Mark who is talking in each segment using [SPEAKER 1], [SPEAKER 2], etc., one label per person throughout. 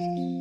[SPEAKER 1] We're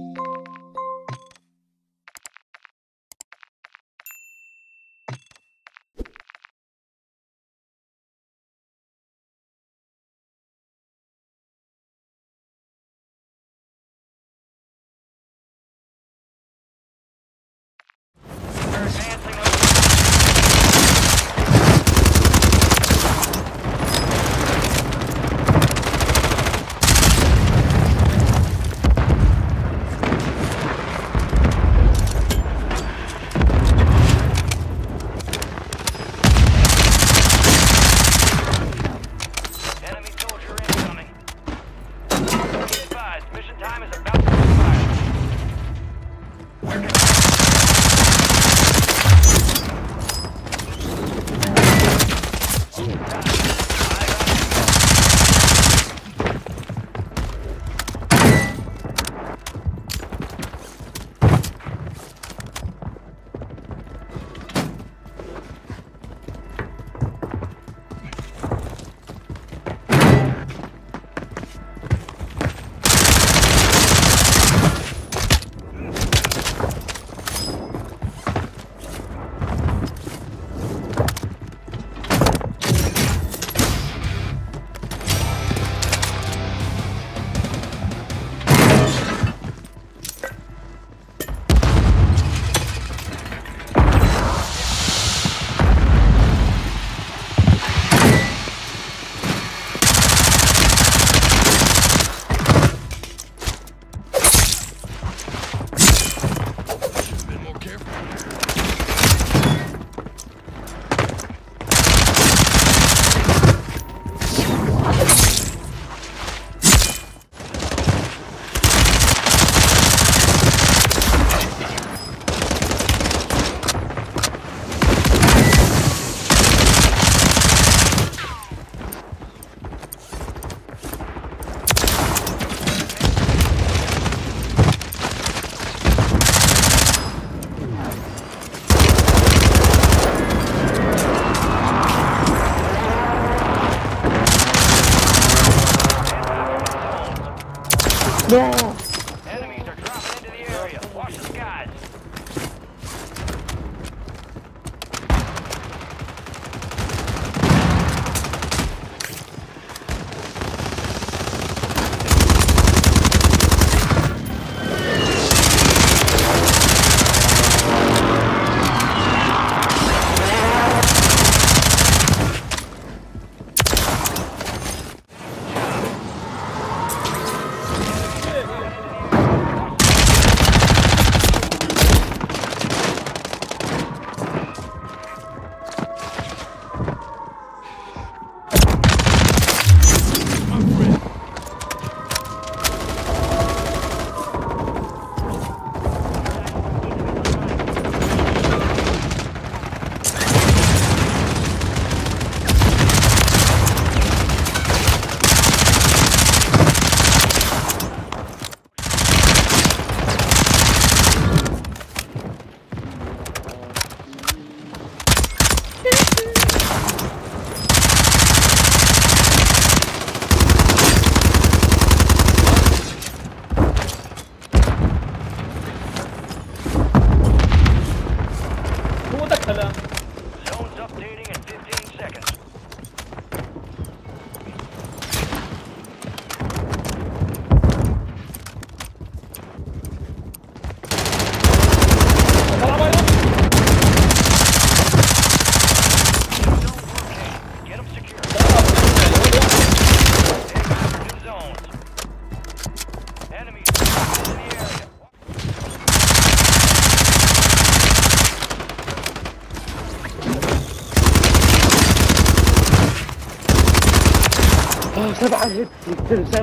[SPEAKER 1] Enemies
[SPEAKER 2] 十八十这是十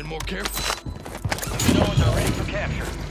[SPEAKER 2] been
[SPEAKER 1] more careful. Let me know capture.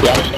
[SPEAKER 1] Solo,